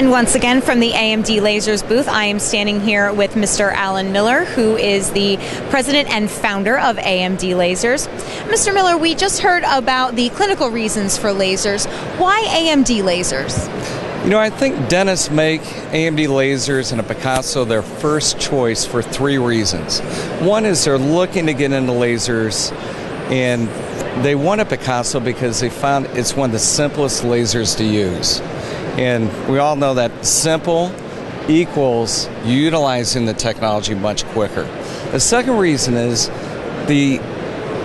And once again, from the AMD Lasers booth, I am standing here with Mr. Alan Miller, who is the president and founder of AMD Lasers. Mr. Miller, we just heard about the clinical reasons for lasers. Why AMD Lasers? You know, I think dentists make AMD lasers and a Picasso their first choice for three reasons. One is they're looking to get into lasers and they want a Picasso because they found it's one of the simplest lasers to use. And we all know that simple equals utilizing the technology much quicker. The second reason is the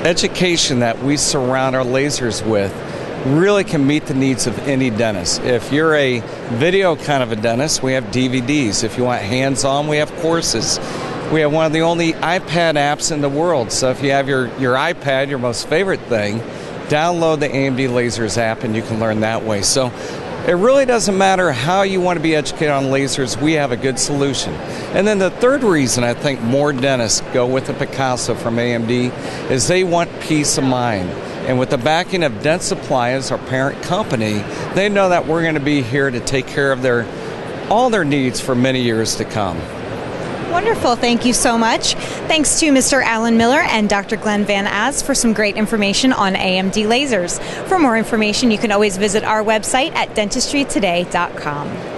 education that we surround our lasers with really can meet the needs of any dentist. If you're a video kind of a dentist, we have DVDs. If you want hands on, we have courses. We have one of the only iPad apps in the world. So if you have your, your iPad, your most favorite thing, download the AMD Lasers app and you can learn that way. So it really doesn't matter how you want to be educated on lasers, we have a good solution. And then the third reason I think more dentists go with the Picasso from AMD is they want peace of mind. And with the backing of Dentsply as our parent company, they know that we're going to be here to take care of their all their needs for many years to come. Wonderful. Thank you so much. Thanks to Mr. Alan Miller and Dr. Glenn Van As for some great information on AMD lasers. For more information, you can always visit our website at dentistrytoday.com.